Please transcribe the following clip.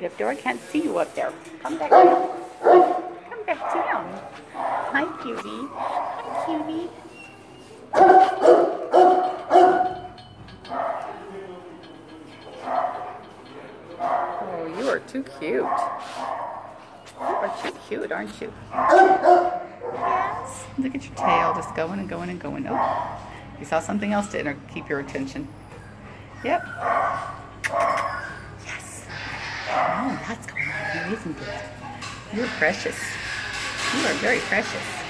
Victor. I can't see you up there. Come back down. Come back down. Hi, cutie. Hi, cutie. Oh, you are too cute. You are too cute, aren't you? Yes. Look at your tail just going and going and going. Oh, you saw something else to inter- keep your attention. Yep. Oh, that's going on it? You're precious. You are very precious.